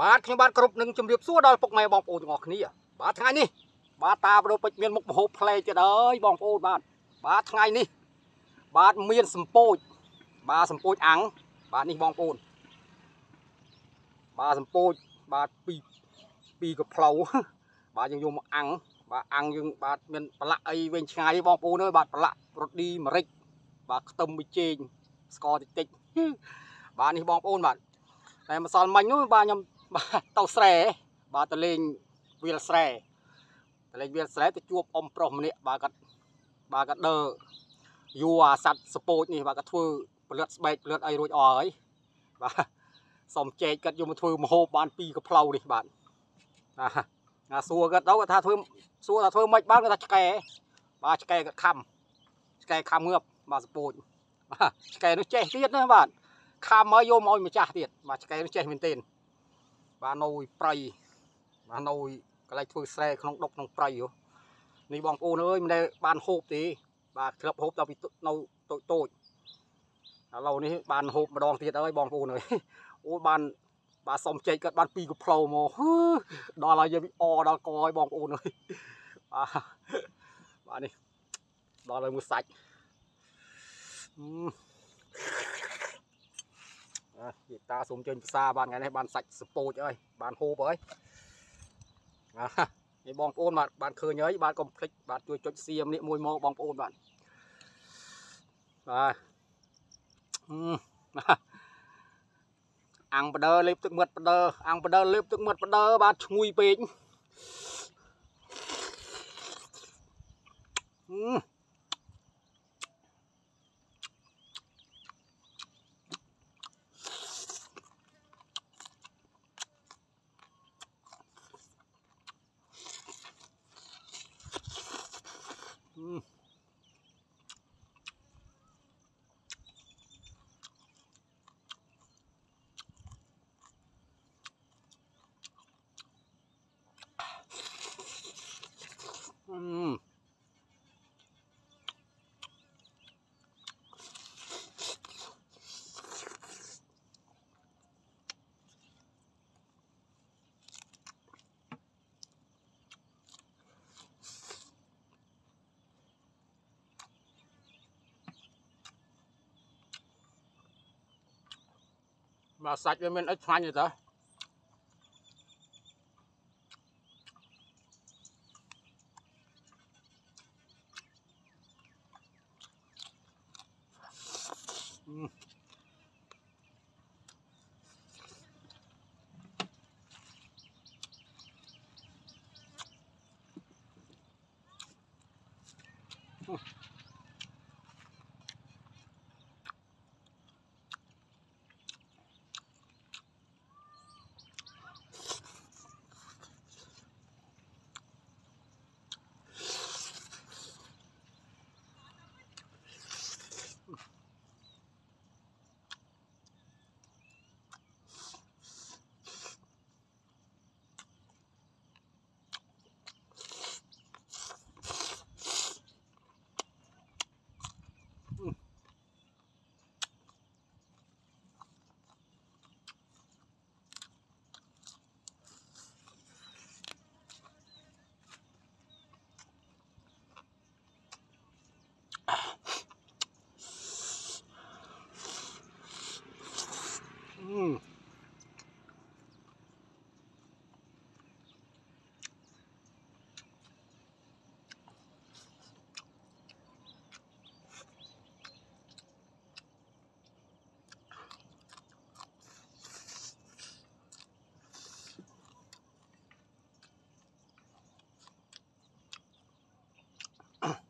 បាទខ្ញុំបាទគ្រប់នឹងជម្រាបសួរដល់ពុកម៉ែបងប្អូនទាំងអស់គ្នាបាទថ្ងៃនេះបាទតាបដោពេជ្រមានមុខមហូបផ្លែទៀតអើយបងប្អូនបាទបាទថ្ងៃនេះបាទមានសម្ពោចបាទសម្ពោចអាំងបាទនេះបងប្អូនបាទសម្ពោចបាទពីពីកផ្លូវបាទយើងយកមកអាំងបាទអាំងយើងបាទមានប្រឡាក់អីវិញឆ្ងាយបងប្អូនអើយបាទប្រឡាក់រ៉ូឌីម្រេចបាទខ្ទឹមប៊ីចេងស្ករតិចតិចបាទនេះបងប្អូនបាទតែម្សិលមិញនោះបាទខ្ញុំ បាទទៅស្រែបាទទៅលេងវាលស្រែទៅលេងវាលស្រែទៅជួបអ៊ំប្រុសម្នាក់បាទគាត់បាទគាត់ដើយួរអាសัตว์សពោចនេះបាទគាត់ធ្វើផលិតស្បែកផលិតអីរួចអស់ហើយបាទសុំចែកគាត់យកមកធ្វើមហូបបានពីរកផ្លូវនេះបាទណាណាសួរគាត់ទៅគាត់ថាធ្វើសួរថាធ្វើមិនបានគាត់ថាឆ្កែបាទឆ្កែគាត់ខំឆ្កែខំងើបបាទសពោចបាទឆ្កែនោះចេះទៀតណាបាទខំមកយកមកឲ្យម្ចាស់ទៀតបាទឆ្កែនោះចេះមែនទេ បាទនៅព្រៃបាទនៅកន្លែងធ្វើស្រែក្នុងដុកក្នុងព្រៃនេះបងប្អូនអើយមិនដែលបានហូបទេបាទក្លឹបហូបដល់ពីនៅតូចតូចឥឡូវនេះបានហូបម្ដងទៀតហើយបងប្អូនអើយអូបានបាទសុំចេកគាត់បានពីរកផ្លោមកដល់ហើយយើងអដល់កហើយបងប្អូនអើយបាទបាទនេះដល់ហើយមួយសាច់ អឺនិយាយតាសូមជើញផ្សារបានថ្ងៃនេះបានសាច់សពោចហើយបានហូបហើយនេះបងប្អូនបាទបានឃើញហើយបាទកុំភ្លេចបាទជួយចុចសៀមនេះមួយមកបងប្អូនបាទបាទអាំងបដើលេបទឹកមាត់បដើអាំងបដើលេបទឹកមាត់បដើបាទឈ្ងុយពេកអឺ បាទសាច់វាមានអីឆ្ងាញ់ទេតើ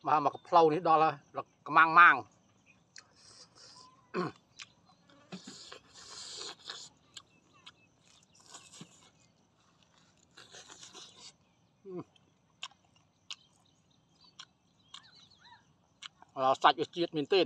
បាទមកកផ្លូវនេះដល់ហើយកំាំងម៉ាងសាច់វាជាតិមែនទេ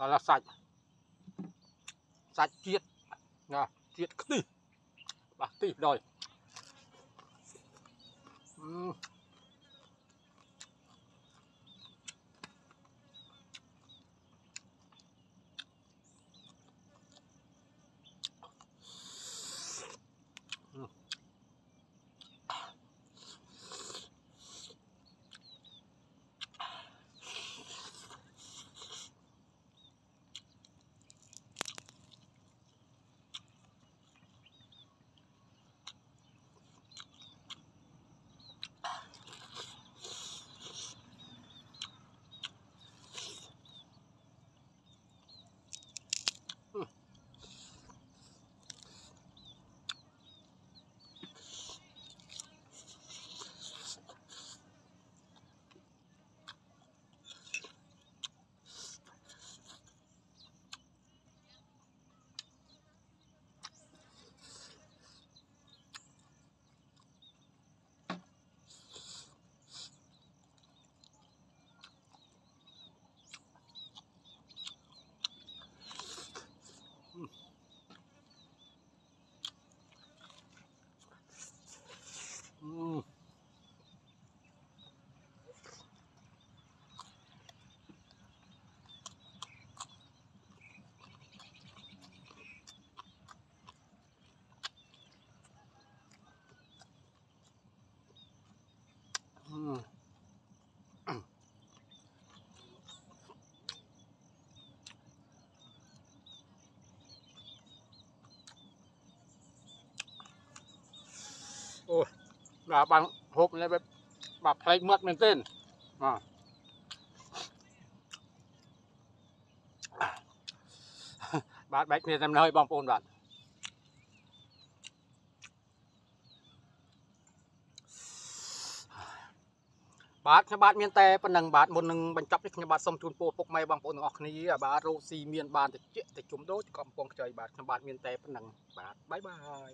ដល់សាច់សាច់ជាតិណាជាតិខ្ទិះបាសខ្ទិះដល់អឺអឺអឺអូយ là bằng hộp này bếp bạc thấy mất mình tên à. bạn bạch này em nơi bong ôn bạn បាទខ្ញុំបាទមានតែប៉ុណ្ណឹងបាទមុននឹងបញ្ចប់នេះខ្ញុំបាទសូមជូនពរពុកម៉ែបងប្អូនទាំងអស់គ្នាបាទរស់ស៊ីមានបានតិចតិចជុំដូចកំពុងខ្ចីបាទខ្ញុំបាទមានតែប៉ុណ្ណឹងបាទបាយបាយ